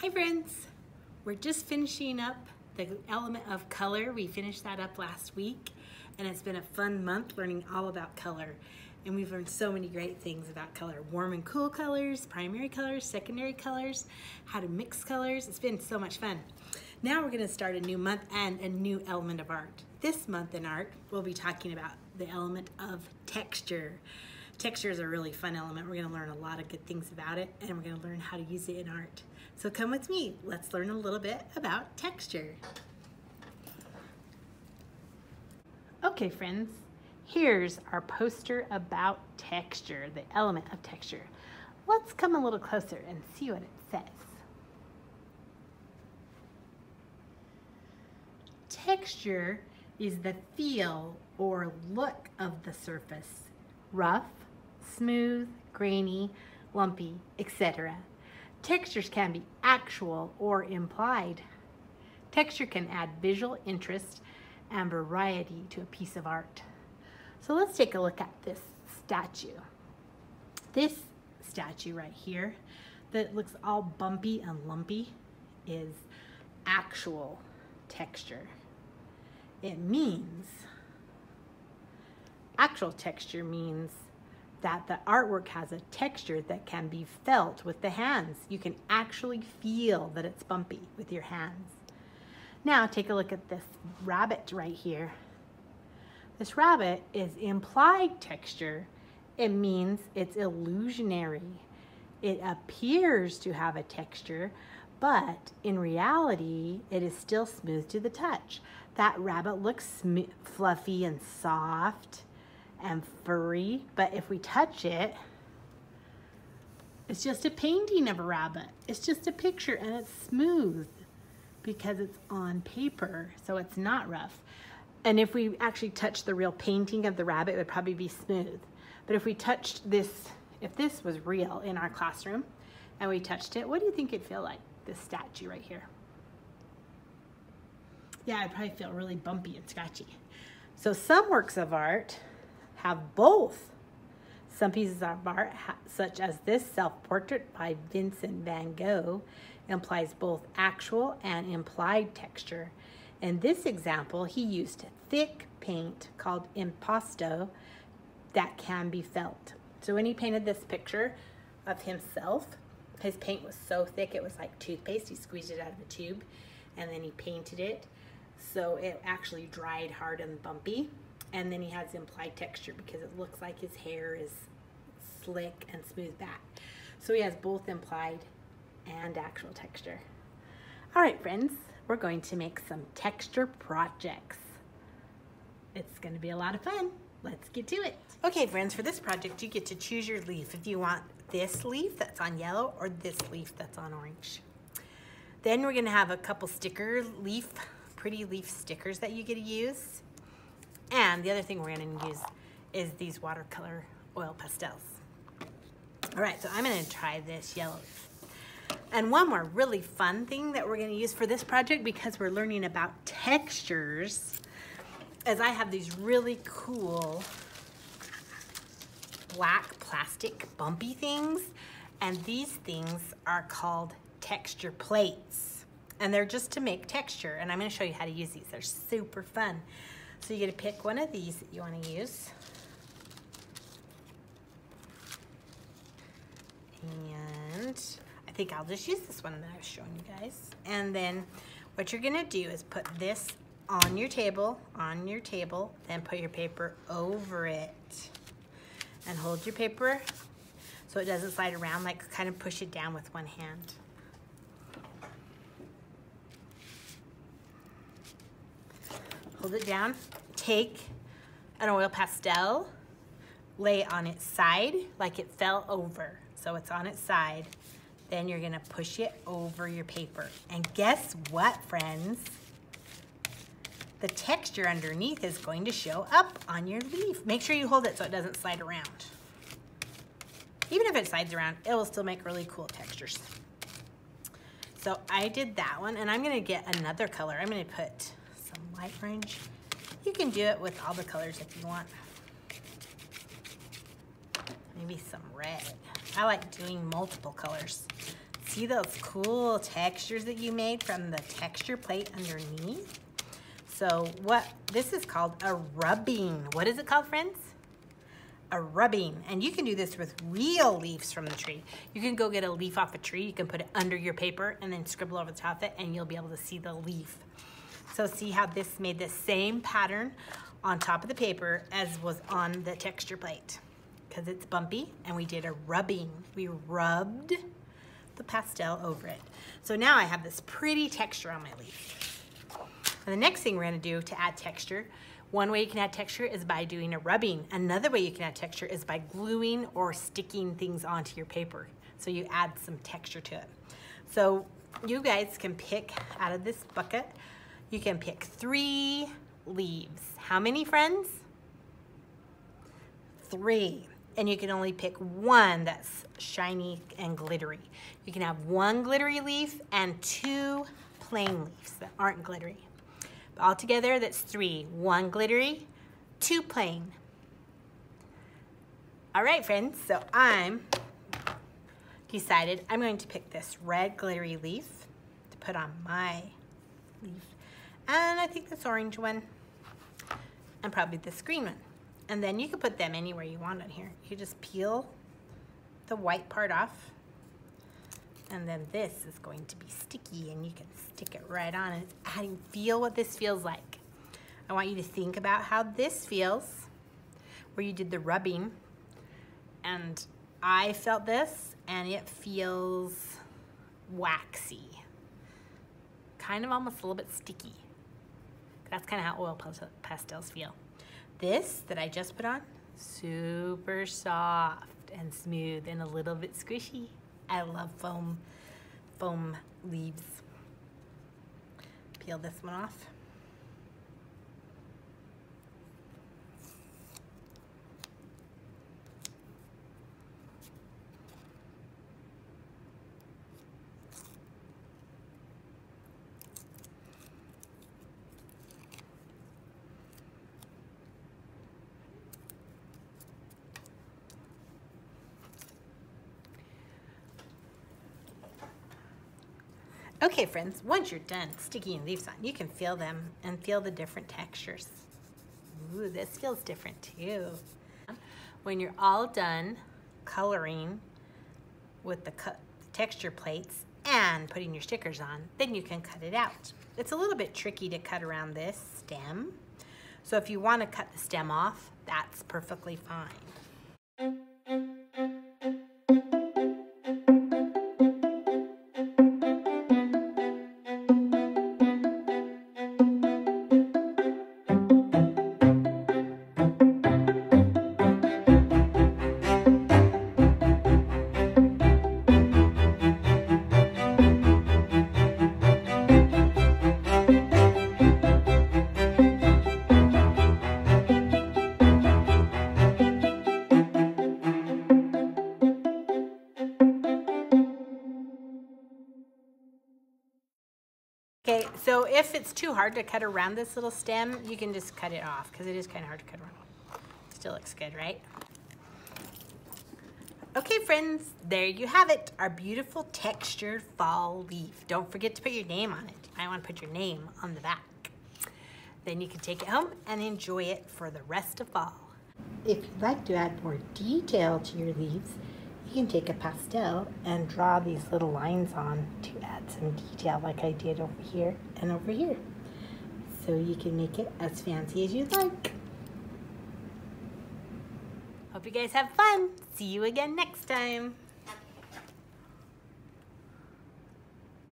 Hi friends! We're just finishing up the element of color. We finished that up last week and it's been a fun month learning all about color. And we've learned so many great things about color. Warm and cool colors, primary colors, secondary colors, how to mix colors. It's been so much fun. Now we're gonna start a new month and a new element of art. This month in art, we'll be talking about the element of texture. Texture is a really fun element. We're gonna learn a lot of good things about it and we're gonna learn how to use it in art. So come with me, let's learn a little bit about texture. Okay friends, here's our poster about texture, the element of texture. Let's come a little closer and see what it says. Texture is the feel or look of the surface, rough, smooth, grainy, lumpy, etc. Textures can be actual or implied. Texture can add visual interest and variety to a piece of art. So let's take a look at this statue. This statue right here that looks all bumpy and lumpy is actual texture. It means, actual texture means that the artwork has a texture that can be felt with the hands. You can actually feel that it's bumpy with your hands. Now take a look at this rabbit right here. This rabbit is implied texture. It means it's illusionary. It appears to have a texture, but in reality, it is still smooth to the touch. That rabbit looks fluffy and soft and furry, but if we touch it, it's just a painting of a rabbit. It's just a picture and it's smooth because it's on paper, so it's not rough. And if we actually touch the real painting of the rabbit, it would probably be smooth. But if we touched this, if this was real in our classroom and we touched it, what do you think it'd feel like, this statue right here? Yeah, it'd probably feel really bumpy and scratchy. So some works of art have both. Some pieces of art, such as this self-portrait by Vincent van Gogh, implies both actual and implied texture. In this example, he used thick paint called impasto that can be felt. So when he painted this picture of himself, his paint was so thick it was like toothpaste. He squeezed it out of a tube and then he painted it so it actually dried hard and bumpy. And then he has implied texture because it looks like his hair is slick and smooth back. So he has both implied and actual texture. All right, friends, we're going to make some texture projects. It's gonna be a lot of fun. Let's get to it. Okay, friends, for this project, you get to choose your leaf if you want this leaf that's on yellow or this leaf that's on orange. Then we're gonna have a couple sticker leaf, pretty leaf stickers that you get to use. And the other thing we're gonna use is these watercolor oil pastels. All right, so I'm gonna try this yellow. And one more really fun thing that we're gonna use for this project because we're learning about textures is I have these really cool black plastic bumpy things. And these things are called texture plates. And they're just to make texture. And I'm gonna show you how to use these. They're super fun. So you get to pick one of these that you want to use. And I think I'll just use this one that I've shown you guys. And then what you're gonna do is put this on your table, on your table, then put your paper over it. And hold your paper so it doesn't slide around, like kind of push it down with one hand. hold it down, take an oil pastel, lay on its side like it fell over. So it's on its side. Then you're gonna push it over your paper. And guess what, friends? The texture underneath is going to show up on your leaf. Make sure you hold it so it doesn't slide around. Even if it slides around, it will still make really cool textures. So I did that one, and I'm gonna get another color. I'm gonna put some light orange. You can do it with all the colors if you want. Maybe some red. I like doing multiple colors. See those cool textures that you made from the texture plate underneath? So what, this is called a rubbing. What is it called, friends? A rubbing. And you can do this with real leaves from the tree. You can go get a leaf off a tree, you can put it under your paper and then scribble over the top of it and you'll be able to see the leaf. So see how this made the same pattern on top of the paper as was on the texture plate because it's bumpy and we did a rubbing. We rubbed the pastel over it. So now I have this pretty texture on my leaf. And the next thing we're gonna do to add texture, one way you can add texture is by doing a rubbing. Another way you can add texture is by gluing or sticking things onto your paper. So you add some texture to it. So you guys can pick out of this bucket, you can pick three leaves. How many friends? Three and you can only pick one that's shiny and glittery. You can have one glittery leaf and two plain leaves that aren't glittery. But altogether, that's three. One glittery, two plain. All right, friends, so I'm decided I'm going to pick this red glittery leaf to put on my leaf. And I think this orange one and probably this green one. And then you can put them anywhere you want on here. You just peel the white part off. And then this is going to be sticky and you can stick it right on and it's adding, feel what this feels like. I want you to think about how this feels where you did the rubbing and I felt this and it feels waxy. Kind of almost a little bit sticky. That's kind of how oil pastels feel. This that I just put on, super soft and smooth and a little bit squishy. I love foam, foam leaves. Peel this one off. Okay, friends, once you're done sticking leaves on, you can feel them and feel the different textures. Ooh, this feels different too. When you're all done coloring with the texture plates and putting your stickers on, then you can cut it out. It's a little bit tricky to cut around this stem. So if you want to cut the stem off, that's perfectly fine. Okay, so if it's too hard to cut around this little stem, you can just cut it off because it is kind of hard to cut around. Still looks good, right? Okay, friends, there you have it, our beautiful textured fall leaf. Don't forget to put your name on it. I want to put your name on the back. Then you can take it home and enjoy it for the rest of fall. If you'd like to add more detail to your leaves, you can take a pastel and draw these little lines on to add some detail like I did over here and over here. So you can make it as fancy as you'd like. Hope you guys have fun. See you again next time.